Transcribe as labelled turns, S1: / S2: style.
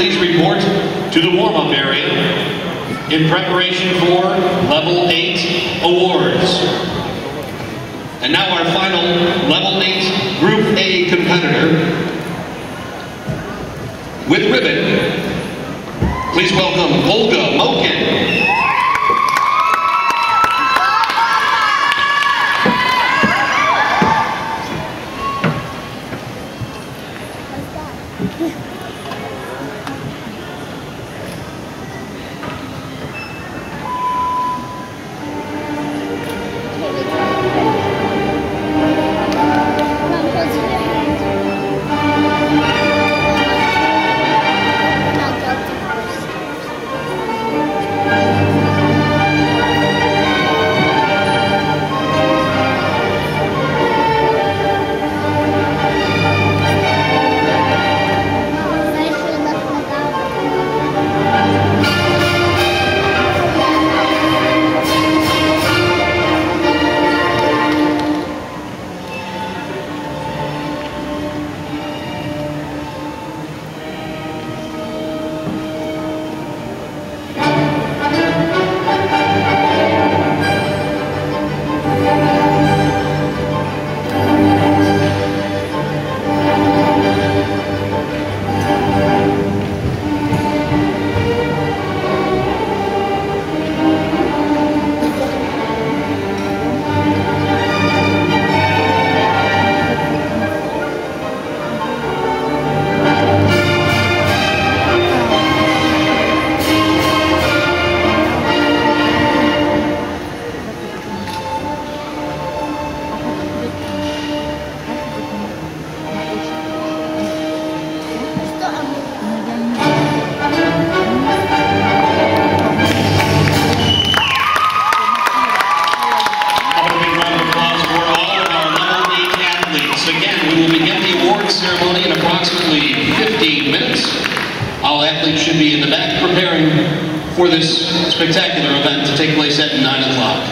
S1: please report to the warm-up area in preparation for Level 8 awards. And now our final Level 8 Group A competitor with ribbon. Please welcome Olga Mokin. A approximately 15 minutes. All athletes should be in the back preparing for this spectacular event to take place at 9 o'clock.